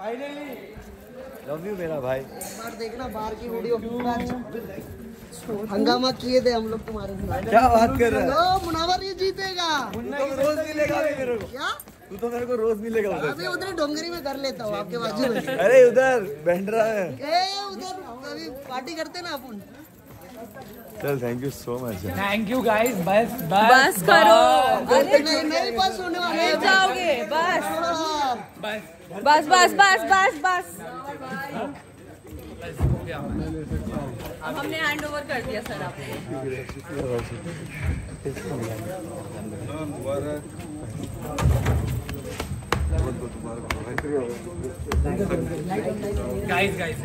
Love you मेरा भाई। बार देखना बाहर की वीडियो हंगामा किए थे हम लोग तुम्हारे साथ। क्या बात कर रहा है? मुनावर ये जीतेगा। तू तो रोज मिलेगा मेरे को। क्या? तू तो मेरे को रोज मिलेगा उधर। अभी उधर डोंगरी में कर लेता हूँ आपके बाजू में। अरे उधर बैंड्रा में ए उधर अभी पार्टी करते ना अपन। चल thank you so much thank you guys बस बस बस करो। अरे नहीं नहीं बस होने वाला है। जाओगे बस। थोड़ा बस बस बस बस बस। अब हमने हैंड ओवर कर दिया सर आपको गाइस गाइस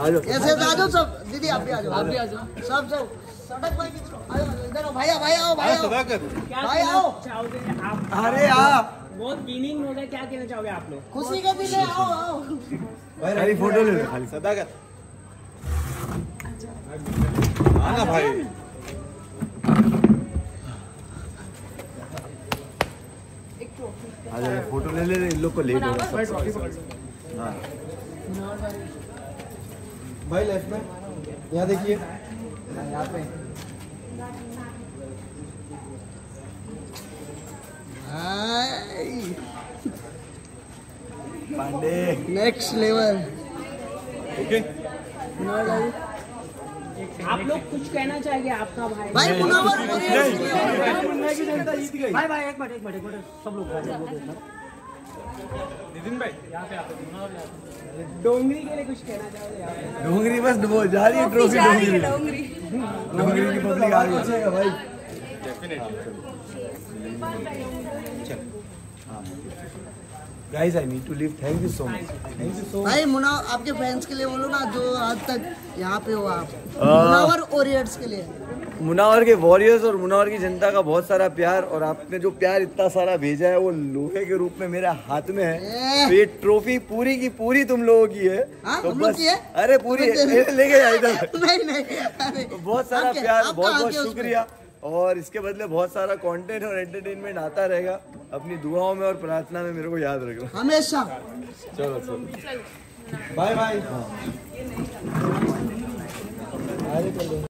आ जाओ ऐसे आ जाओ सब। दीदी आप भी आ जाओ आप भी आ जाओ सब सब। सड़क भाई इधर आओ। भाई आओ भाई आओ भाई आओ। भाई आओ। चाहोगे आप? अरे आ बहुत विनिंग हो। गया क्या कहना चाहोगे आप लोग? खुशी का दिन है। आओ आओ। खाली फ़ोटो ले लो खाली। सदागत आना भाई। आ जाओ फ़ोटो ले ले इन लोग को लेट हो रहा है हाँ। भाई लेफ़्ट में? यहाँ देखिए। पांडे। नेक्स्ट लेवल ओके आप लोग कुछ कहना चाहेंगे आपका भाई? भाई भाई भाई एक मिनट एक मिनट एक मिनट सब लोग नितिन भाई। डोंगरी के लिए कुछ कहना चाहोगे डोंगरी बस वो जा रही है ट्रॉफी रही डोंगरी। डोंगरी। डोंगरी की पब्लिक आ गई है। भाई guys I need to leave thank you so much thank you so भाई मुना आपके फैंस के लिए बोलो ना जो आज तक यहाँ पे हो आप। मुनावर ओरियर्स के लिए। मुनावर के वॉरियर्स और मुनावर की जनता का बहुत सारा प्यार और आपने जो प्यार इतना सारा भेजा है वो लोहे के रूप में मेरे हाथ में है। तो ये ट्रॉफी पूरी की पूरी तुम लोगों की है। हाँ, तो लोग की है? अरे पूरी लेके जा इधर। नहीं नहीं तो बहुत सारा प्यार बहुत बहुत शुक्रिया। और इसके बदले बहुत सारा कंटेंट और एंटरटेनमेंट आता रहेगा। अपनी दुआओं में और प्रार्थना में मेरे को याद रखना। हमेशा। चलो चलो। Bye bye